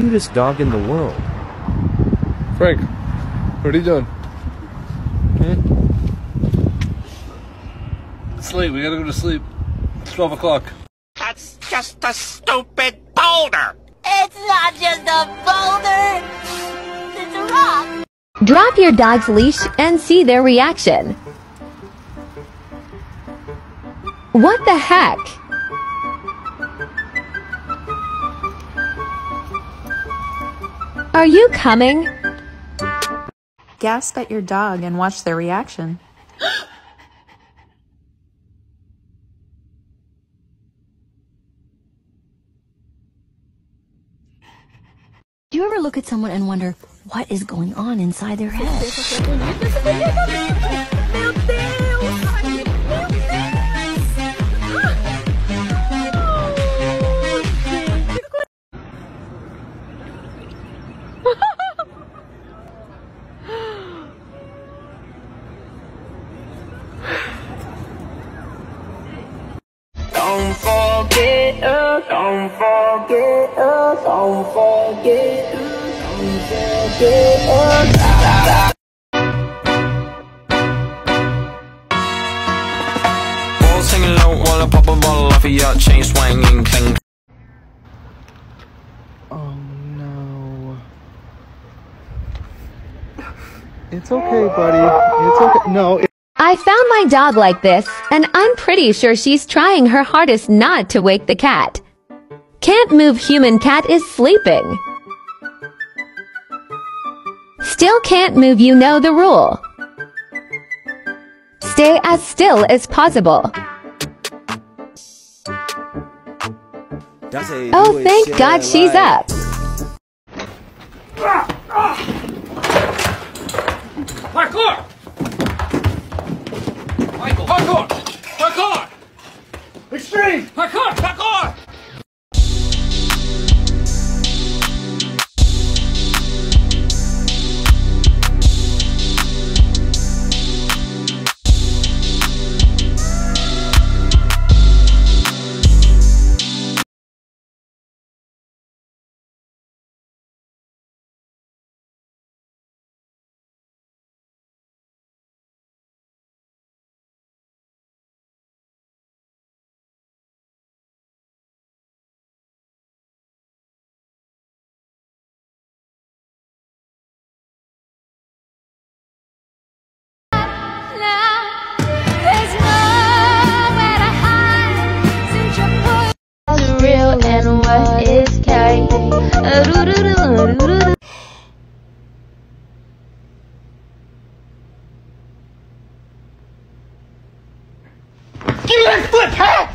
cutest dog in the world. Frank, what are you doing? Hmm? It's late. We gotta go to sleep. It's 12 o'clock. That's just a stupid boulder. It's not just a boulder. It's a rock. Drop your dog's leash and see their reaction. What the heck? Are you coming? Gasp at your dog and watch their reaction. Do you ever look at someone and wonder what is going on inside their head? Don't forget us. Don't forget us. Don't forget us. Don't forget us. Balls hanging low while I pop a bottle off of your chain swinging, cling. It's okay, buddy. It's okay. No, it- I found my dog like this, and I'm pretty sure she's trying her hardest not to wake the cat. Can't move human cat is sleeping. Still can't move you know the rule. Stay as still as possible. Oh, thank God she's up. Parkour! 让你断开